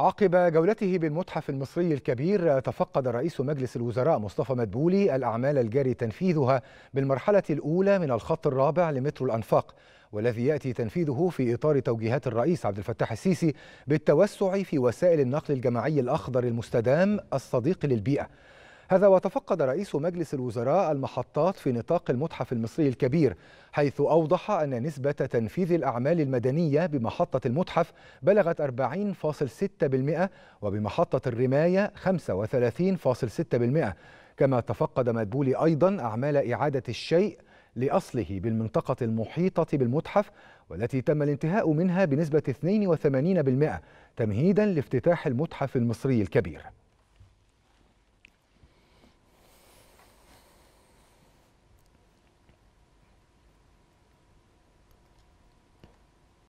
عقب جولته بالمتحف المصري الكبير تفقد رئيس مجلس الوزراء مصطفى مدبولي الأعمال الجاري تنفيذها بالمرحلة الأولى من الخط الرابع لمترو الأنفاق والذي يأتي تنفيذه في إطار توجيهات الرئيس عبد الفتاح السيسي بالتوسع في وسائل النقل الجماعي الأخضر المستدام الصديق للبيئة. هذا وتفقد رئيس مجلس الوزراء المحطات في نطاق المتحف المصري الكبير حيث أوضح أن نسبة تنفيذ الأعمال المدنية بمحطة المتحف بلغت 40.6% وبمحطة الرماية 35.6% كما تفقد مدبولي أيضا أعمال إعادة الشيء لأصله بالمنطقة المحيطة بالمتحف والتي تم الانتهاء منها بنسبة 82% تمهيدا لافتتاح المتحف المصري الكبير.